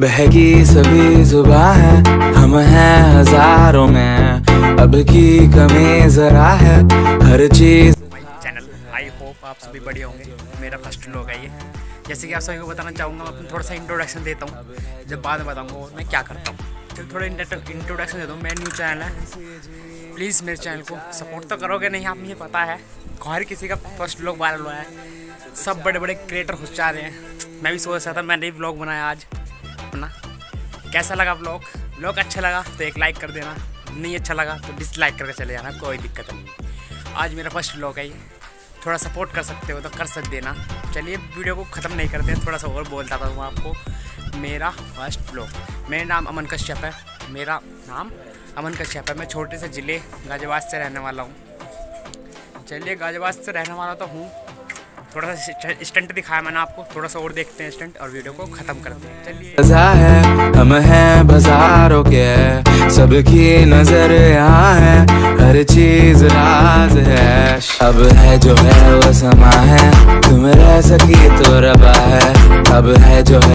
बहकी सभी जुबा है, हम हैं हज़ारों में। अब की कमी जरा है, हर चीज़। चैनल आई होप आप सभी बढ़िया होंगे। मेरा फ़र्स्ट लोग है ये। जैसे कि आप सभी को बताना चाहूँगा, मैं थोड़ा सा इंट्रोडक्शन देता हूँ। जब बाद में बताऊँगा मैं क्या करता हूँ। चलो, थोड़ा इंट्रोडक्शन देता हूँ मेरा न्यू चैनल है। प्लीज़ मेरे चैनल को सपोर्ट तो करोगे नहीं, आप मुझे पता है। हर किसी का फ़र्स्ट ब्लॉग वायरल हुआ है। सब बड़े बड़े क्रिएटर खुश जा रहे हैं। मैं भी सोच रहा था, मैंने ब्लॉग बनाया आज। अपना। कैसा लगा ब्लॉग ब्लॉग अच्छा लगा तो एक लाइक कर देना। नहीं अच्छा लगा तो डिसलाइक करके चले जाना, कोई दिक्कत नहीं। आज मेरा फ़र्स्ट ब्लॉग है ये। थोड़ा सपोर्ट कर सकते हो तो कर सकते देना। चलिए वीडियो को ख़त्म नहीं करते थोड़ा सा और बोलता था मैं आपको। मेरा फ़र्स्ट ब्लॉग मेरा नाम अमन कश्यप है। मेरा नाम अमन कश्यप है। मैं छोटे से ज़िले गाजियाबाद से रहने वाला हूँ। चलिए गाजियाबाद से रहने वाला तो हूँ। थोड़ा सा स्टंट दिखाया मैंने आपको, थोड़ा सा और देखते हैं स्टंट और वीडियो को ख़त्म करते हैं। चलिए। है, हम हैं बाजारों के, सबकी नज़र यहाँ है, हर चीज़ राज है। अब है जो है वो समा है, तुम रह सकी तो रबा है, अब है जो है